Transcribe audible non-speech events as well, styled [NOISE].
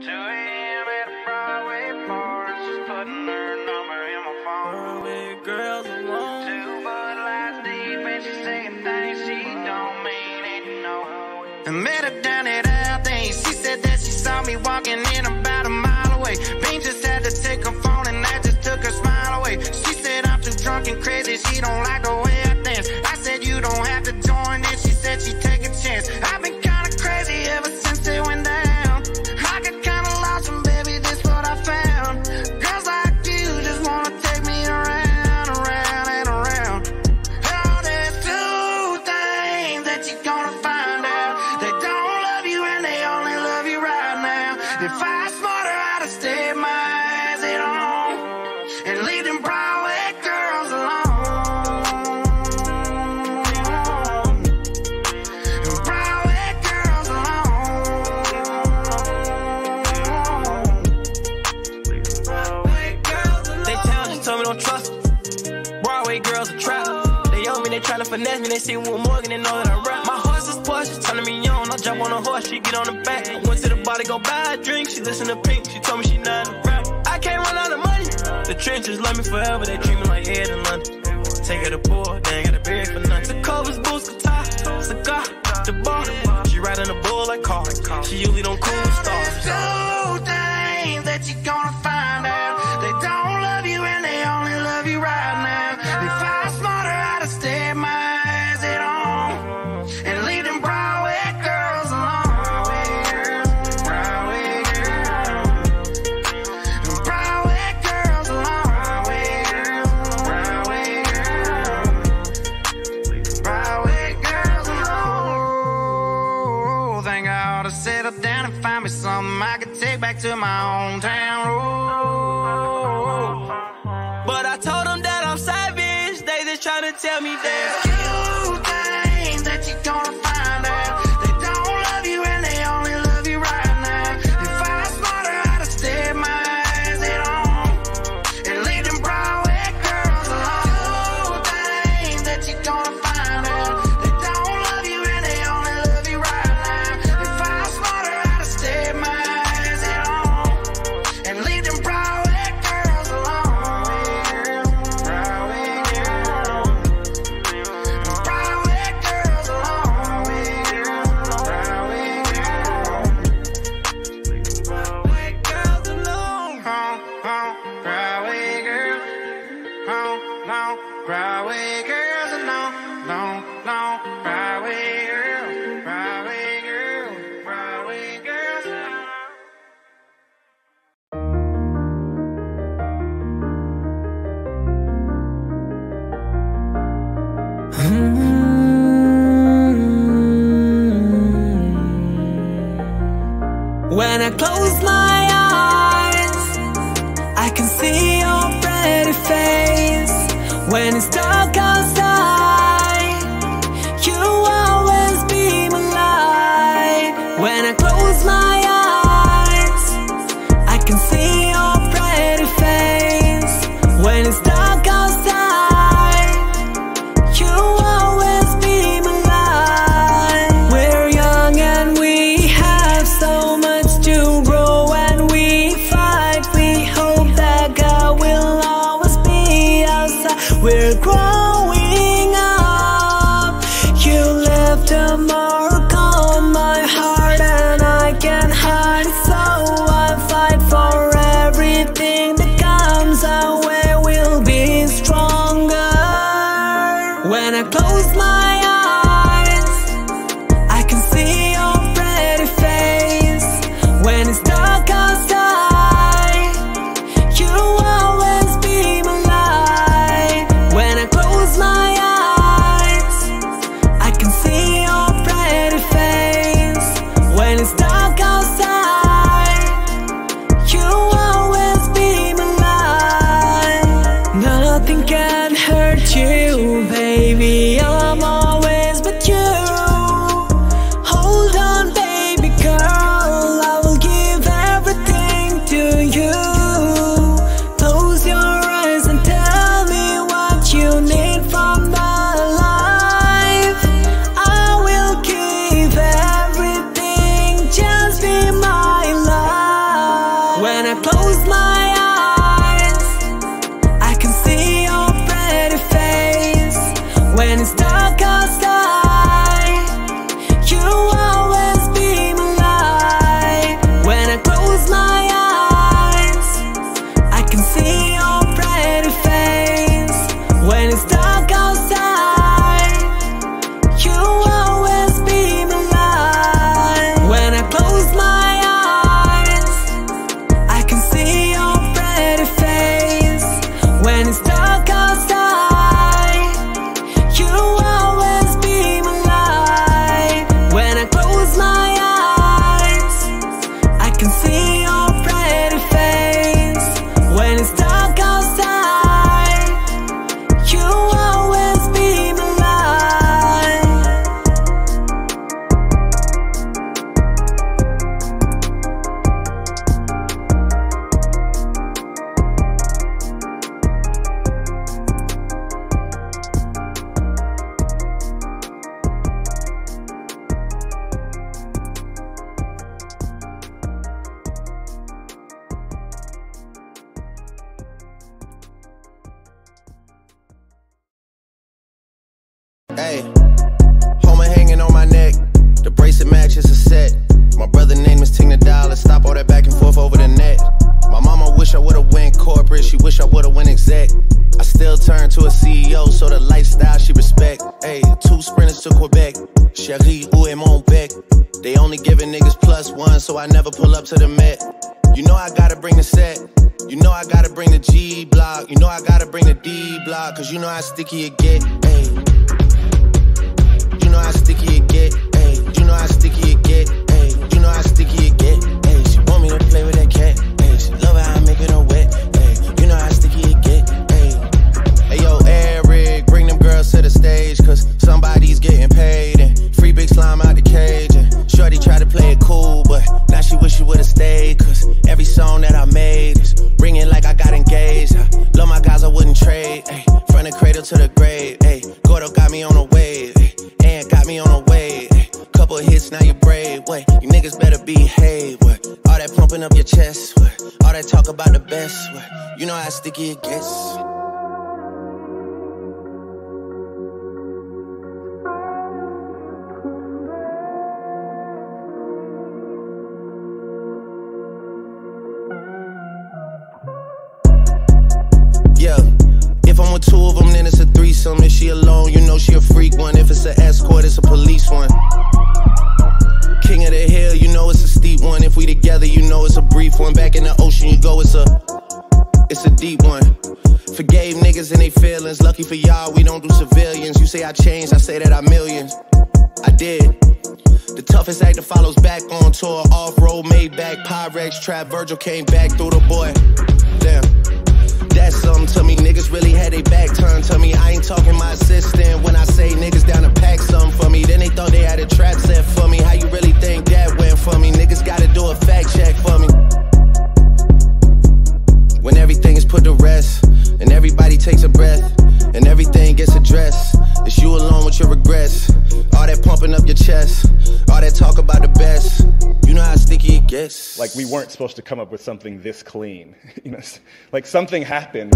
to it. girls alone. Girls alone. They me don't trust. Broadway girls. They owe me, they tryna finesse me. They see Will Morgan and know that I rap. My horse is Porsche, turning me on. I jump on a horse, she get on the back. I went to the bar to go buy a drink. She listen to Pink, she told me she not a rap. I can't run out of money. The trenches love me forever, they treat me like head in London. Take her to poor, ought to settle down and find me something I could take back to my hometown. road. But I told them that I'm savage. They just trying to tell me that. your pretty face. When it's dark growing up. You left a mark on my heart and I can't hide it So I fight for everything that comes our way. We'll be stronger. When I close my eyes matches a set. My brother name is Tina Dollar. Stop all that back and forth over the net. My mama wish I would've went corporate. She wish I would've went exec. I still turn to a CEO, so the lifestyle she respect. Hey, two sprinters to Quebec. Cherie, où est mon bec? They only giving niggas plus one, so I never pull up to the Met. You know I gotta bring the set. You know I gotta bring the G block. You know I gotta bring the D block. Cause you know how sticky it get. Hey. You brave. Wait, you niggas better behave. What? All that pumping up your chest. What? All that talk about the best. What? You know how sticky it gets. Yeah. If I'm with two of them, then it's a threesome. If she alone, you know she a freak one. If it's an escort, it's a police one. If we together, you know it's a brief one. Back in the ocean, you go, it's a, it's a deep one. Forgave niggas and they feelings. Lucky for y'all, we don't do civilians. You say I changed, I say that I millions. I did. The toughest actor follows back on tour. Off road, made back, Pyrex, trap. Virgil came back through the boy. Damn. That's something to me. Niggas really had their back turned to me. I ain't talking my assistant when I say niggas down to pack something for me. Then they thought they had a trap set for me. How you really think that went for me? Niggas gotta do a fact check for me. When everything is put to rest, and everybody takes a breath, and everything gets addressed, it's you alone with your regrets. Pumping up your chest, all that talk about the best. You know how sticky it gets. Like we weren't supposed to come up with something this clean. [LAUGHS] you know, like something happened.